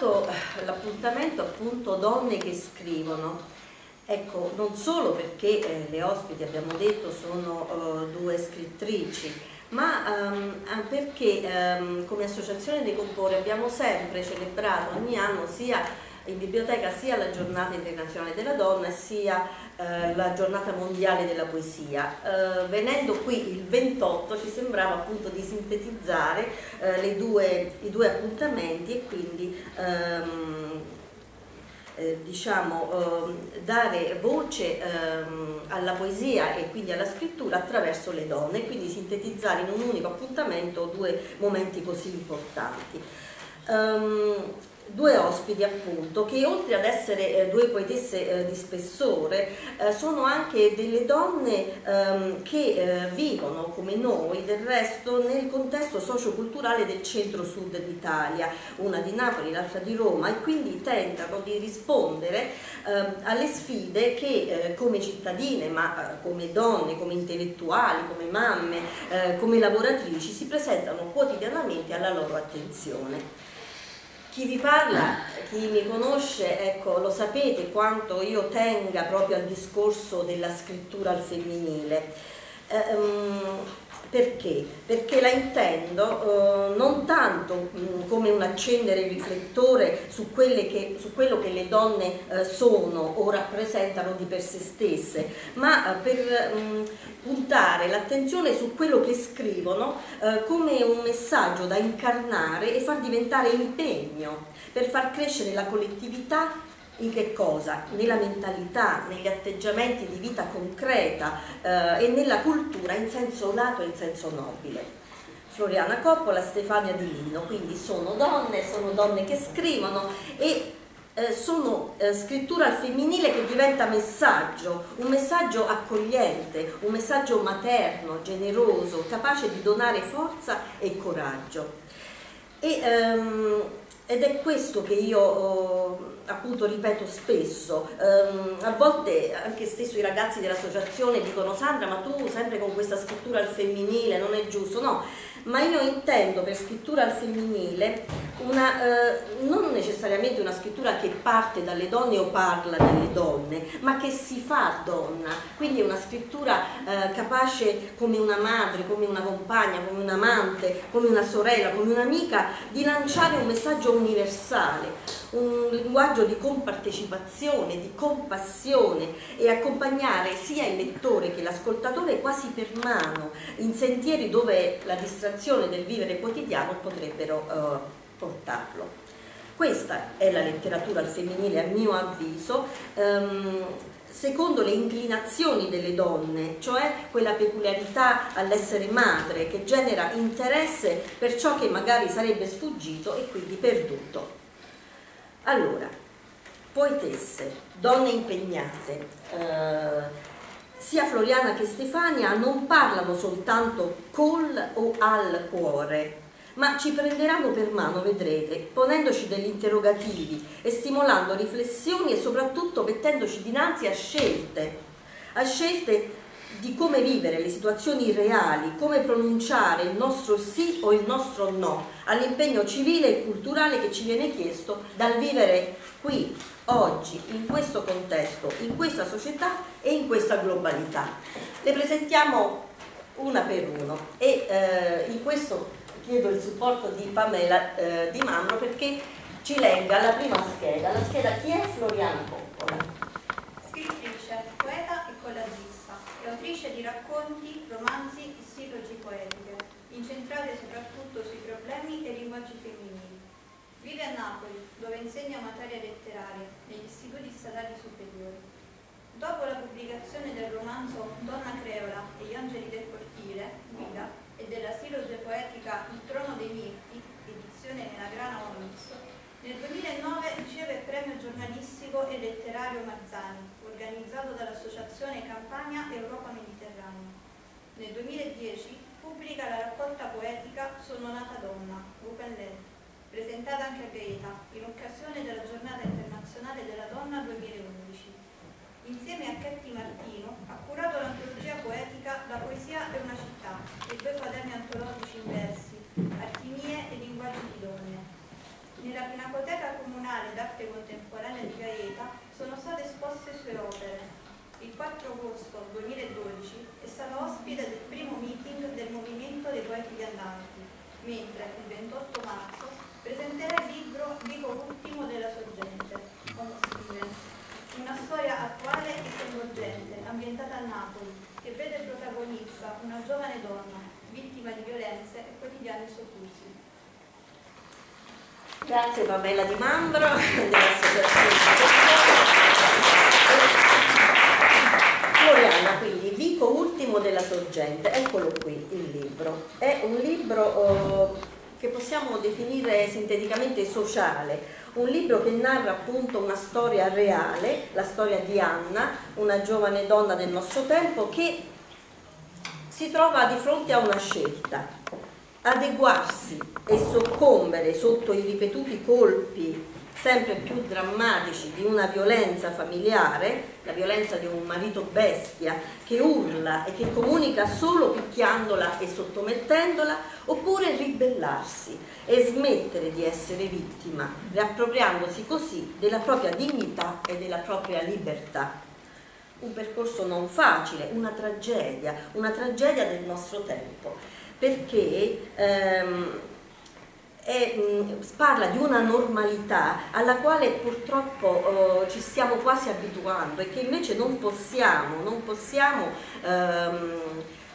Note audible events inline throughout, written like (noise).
scelto l'appuntamento appunto donne che scrivono, ecco non solo perché eh, le ospiti abbiamo detto sono uh, due scrittrici, ma um, perché um, come associazione dei compori abbiamo sempre celebrato ogni anno sia in biblioteca sia la giornata internazionale della donna sia eh, la giornata mondiale della poesia. Eh, venendo qui il 28 ci sembrava appunto di sintetizzare eh, due, i due appuntamenti e quindi ehm, eh, diciamo, eh, dare voce ehm, alla poesia e quindi alla scrittura attraverso le donne, quindi sintetizzare in un unico appuntamento due momenti così importanti. Um, due ospiti appunto che oltre ad essere eh, due poetesse eh, di spessore eh, sono anche delle donne ehm, che eh, vivono come noi del resto nel contesto socioculturale del centro-sud d'Italia, una di Napoli, l'altra di Roma e quindi tentano di rispondere ehm, alle sfide che eh, come cittadine ma eh, come donne, come intellettuali, come mamme, come lavoratrici si presentano quotidianamente alla loro attenzione. Chi vi parla, chi mi conosce, ecco, lo sapete quanto io tenga proprio al discorso della scrittura al femminile. Eh, um, perché? Perché la intendo eh, non tanto mh, come un accendere il riflettore su, che, su, quello che le donne eh, sono o rappresentano di per se stesse, ma eh, per mh, puntare l'attenzione su quello che scrivono eh, come un messaggio da incarnare e far diventare impegno per far crescere la collettività in che cosa? Nella mentalità, negli atteggiamenti di vita concreta eh, e nella cultura in senso lato e in senso nobile. Floriana Coppola, Stefania Di Lino, quindi sono donne, sono donne che scrivono e eh, sono eh, scrittura femminile che diventa messaggio, un messaggio accogliente, un messaggio materno, generoso, capace di donare forza e coraggio. E, ehm, ed è questo che io oh, appunto ripeto spesso, um, a volte anche stesso i ragazzi dell'associazione dicono Sandra ma tu sempre con questa scrittura al femminile non è giusto, no, ma io intendo per scrittura al femminile una, eh, non necessariamente una scrittura che parte dalle donne o parla delle donne, ma che si fa donna, quindi è una scrittura eh, capace come una madre, come una compagna, come un'amante, come una sorella, come un'amica, di lanciare un messaggio universale, un linguaggio di compartecipazione, di compassione e accompagnare sia il lettore che l'ascoltatore quasi per mano in sentieri dove la distrazione del vivere quotidiano potrebbero eh, portarlo. Questa è la letteratura al femminile a mio avviso, ehm, secondo le inclinazioni delle donne, cioè quella peculiarità all'essere madre che genera interesse per ciò che magari sarebbe sfuggito e quindi perduto. Allora, poetesse, donne impegnate, eh, sia Floriana che Stefania non parlano soltanto col o al cuore, ma ci prenderanno per mano, vedrete, ponendoci degli interrogativi e stimolando riflessioni e soprattutto mettendoci dinanzi a scelte, a scelte di come vivere le situazioni reali, come pronunciare il nostro sì o il nostro no all'impegno civile e culturale che ci viene chiesto dal vivere qui, oggi, in questo contesto, in questa società e in questa globalità. Le presentiamo una per uno e eh, in questo chiedo il supporto di Pamela eh, Di Mambro perché ci legga la prima scheda. La scheda chi è Floriana Coppola? Collaggista, è autrice di racconti, romanzi e silogi poetiche, incentrate soprattutto sui problemi e linguaggi femminili. Vive a Napoli, dove insegna materia letteraria negli istituti statali superiori. Dopo la pubblicazione del romanzo Donna Creola e gli angeli del cortile, Guida, e della siloge poetica Il trono dei mirti, edizione nella Grana Onix, nel 2009 riceve il premio giornalistico e letterario Marzani, organizzato dall'Associazione Campania Europa Mediterranea. Nel 2010 pubblica la raccolta poetica Sono nata donna, Open Land, presentata anche a Gaeta, in occasione della Giornata Internazionale della Donna 2011. Insieme a Chetti Martino ha curato l'antologia poetica La poesia è una città e due quaderni antologici in versi, Alchimie e linguaggi di donne. Nella Pinacoteca Comunale d'Arte Contemporanea di Gaeta sono state esposte sue opere. Il 4 agosto 2012 è stata ospite del primo meeting del Movimento dei Poeti Viandanti, mentre il 28 marzo presenterà il libro Vivo Ultimo della Sorgente, una storia attuale e coinvolgente, ambientata a Napoli, che vede protagonista una giovane donna, vittima di violenze e quotidiani soprusi. Grazie Pamela Di Mambro (laughs) dell'Associazione Floriana, quindi Vico Ultimo della Sorgente, eccolo qui il libro. È un oh, che possiamo definire sinteticamente sociale, un libro che narra appunto una storia reale, la storia di Anna, una giovane donna del nostro tempo che si trova di fronte a una scelta, adeguarsi e soccombere sotto i ripetuti colpi sempre più drammatici di una violenza familiare, la violenza di un marito bestia che urla e che comunica solo picchiandola e sottomettendola, oppure ribellarsi e smettere di essere vittima, riappropriandosi così della propria dignità e della propria libertà. Un percorso non facile, una tragedia, una tragedia del nostro tempo, perché ehm, è, mh, parla di una normalità alla quale purtroppo eh, ci stiamo quasi abituando e che invece non possiamo, non possiamo ehm,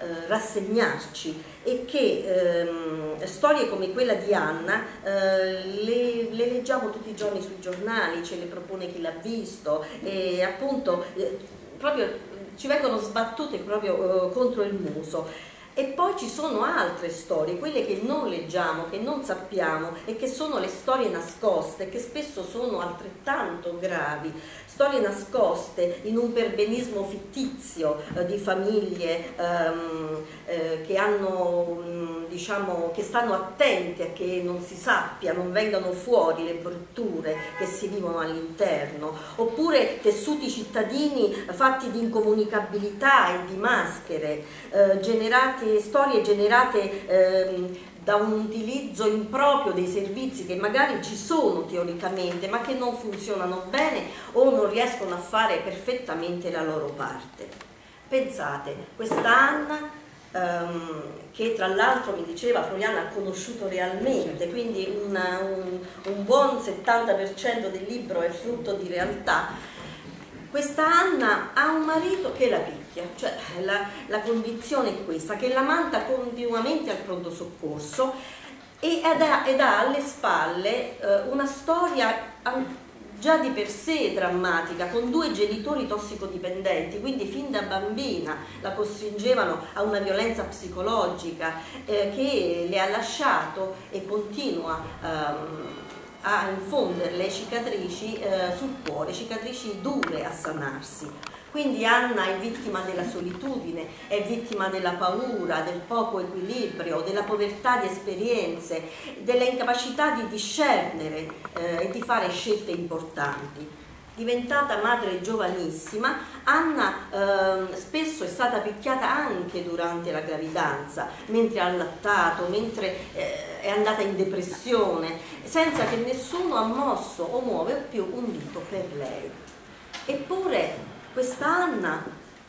eh, rassegnarci e che ehm, storie come quella di Anna eh, le, le, leggiamo tutti i giorni sui giornali, ce le propone chi l'ha visto e appunto eh, proprio ci vengono sbattute proprio eh, contro il muso. E poi ci sono altre storie, quelle che non leggiamo, che non sappiamo e che sono le storie nascoste, che spesso sono altrettanto gravi, storie nascoste in un perbenismo fittizio eh, di famiglie ehm, eh, che, hanno, mh, diciamo, che stanno attenti a che non si sappia, non vengano fuori le brutture che si vivono all'interno, oppure tessuti cittadini fatti di incomunicabilità e di maschere, eh, generati storie generate ehm, da un utilizzo improprio dei servizi che magari ci sono teoricamente ma che non funzionano bene o non riescono a fare perfettamente la loro parte. Pensate, questa Anna ehm, che tra l'altro mi diceva Floriana ha conosciuto realmente, quindi una, un, un buon 70% del libro è frutto di realtà, questa Anna ha un marito che la picchia, cioè la, la condizione è questa, che la manda continuamente al pronto soccorso ed ha alle spalle eh, una storia già di per sé drammatica, con due genitori tossicodipendenti, quindi fin da bambina la costringevano a una violenza psicologica eh, che le ha lasciato e continua ehm, a infonderle cicatrici eh, sul cuore, cicatrici dure a sanarsi. Quindi Anna è vittima della solitudine, è vittima della paura, del poco equilibrio, della povertà di esperienze, della incapacità di discernere eh, e di fare scelte importanti diventata madre giovanissima, Anna eh, spesso è stata picchiata anche durante la gravidanza, mentre ha allattato, mentre eh, è andata in depressione, senza che nessuno ha mosso o muove più un dito per lei. Eppure questa Anna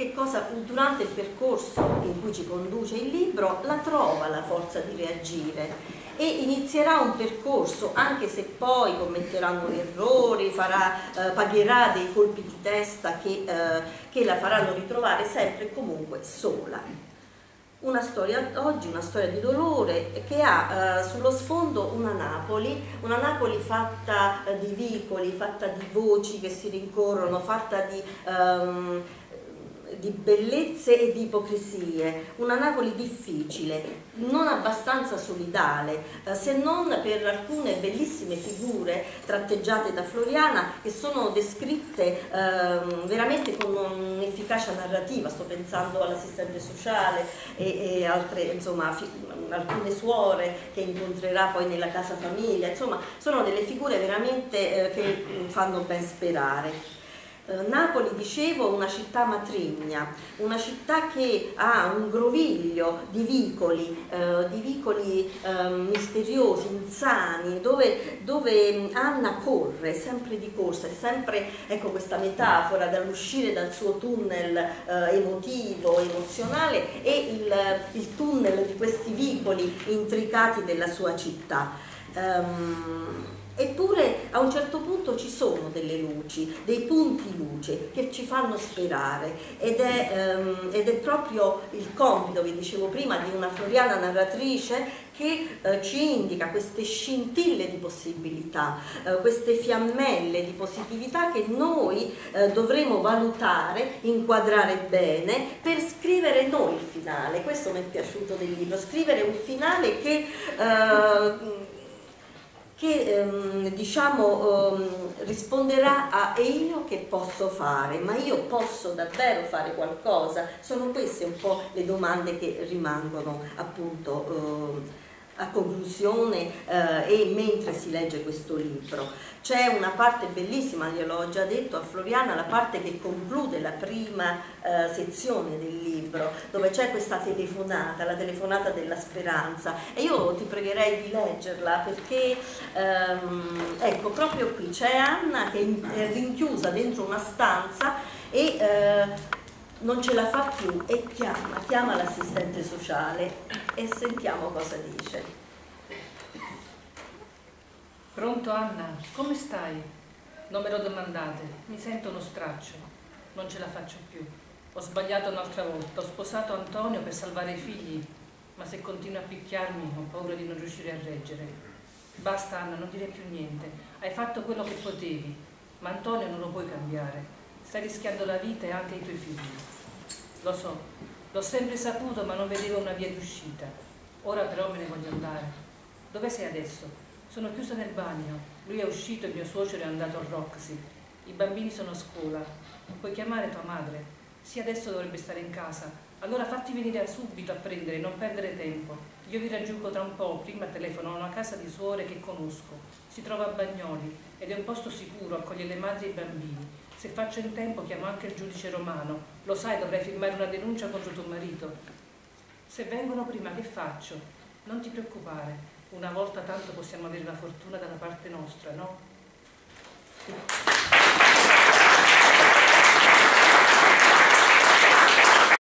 che cosa durante il percorso in cui ci conduce il libro la trova la forza di reagire. E inizierà un percorso, anche se poi commetteranno errori, farà, eh, pagherà dei colpi di testa che, eh, che la faranno ritrovare sempre e comunque sola. Una storia oggi, una storia di dolore che ha eh, sullo sfondo una Napoli, una Napoli fatta eh, di vicoli, fatta di voci che si rincorrono, fatta di ehm, di bellezze e di ipocrisie, una Napoli difficile, non abbastanza solidale, eh, se non per alcune bellissime figure tratteggiate da Floriana che sono descritte eh, veramente con un'efficacia narrativa, sto pensando all'assistente sociale e, altre, insomma, alcune suore che incontrerà poi nella casa famiglia, insomma sono delle figure veramente eh, che fanno ben sperare. Eh, Napoli, dicevo, una città matrigna, una città che ha un groviglio di vicoli, eh, di vicoli eh, misteriosi, insani, dove, dove, Anna corre, sempre di corsa, è sempre ecco, questa metafora dall'uscire dal suo tunnel eh, emotivo, emozionale e il, il, tunnel di questi vicoli intricati della sua città. Um, Eppure a un certo punto ci sono delle luci, dei punti luce che ci fanno sperare ed è, um, ed è proprio il compito, vi dicevo prima, di una floriana narratrice che uh, ci indica queste scintille di possibilità, uh, queste fiammelle di positività che noi uh, dovremo valutare, inquadrare bene per scrivere noi il finale. Questo mi è piaciuto del libro, scrivere un finale che che ehm, diciamo ehm, risponderà a e io che posso fare, ma io posso davvero fare qualcosa? Sono queste un po' le domande che rimangono appunto ehm, a conclusione eh, e mentre si legge questo libro. C'è una parte bellissima, gliel'ho già detto a Floriana, la parte che conclude la prima eh, sezione del libro, dove c'è questa telefonata, la telefonata della speranza. E io ti pregherei di leggerla perché, ehm, ecco, proprio qui c'è Anna che è rinchiusa dentro una stanza e... Eh, non ce la fa più e chiama, chiama l'assistente sociale e sentiamo cosa dice. Pronto Anna? Come stai? Non me lo domandate, mi sento uno straccio, non ce la faccio più. Ho sbagliato un'altra volta, ho sposato Antonio per salvare i figli, ma se continua a picchiarmi ho paura di non riuscire a reggere. Basta Anna, non dire più niente, hai fatto quello che potevi, ma Antonio non lo puoi cambiare. Stai rischiando la vita e anche i tuoi figli. Lo so, l'ho sempre saputo ma non vedevo una via d'uscita. Ora però me ne voglio andare. Dove sei adesso? Sono chiusa nel bagno. Lui è uscito e mio suocero è andato al Roxy. I bambini sono a scuola. Puoi chiamare tua madre? Sì, adesso dovrebbe stare in casa. Allora fatti venire subito a prendere, non perdere tempo. Io vi raggiungo tra un po', prima telefono a una casa di suore che conosco. Si trova a Bagnoli ed è un posto sicuro, accoglie le madri e i bambini. Se faccio in tempo chiamo anche il giudice romano. Lo sai, dovrei firmare una denuncia contro tuo marito. Se vengono prima, che faccio? Non ti preoccupare. Una volta tanto possiamo avere la fortuna dalla parte nostra, no?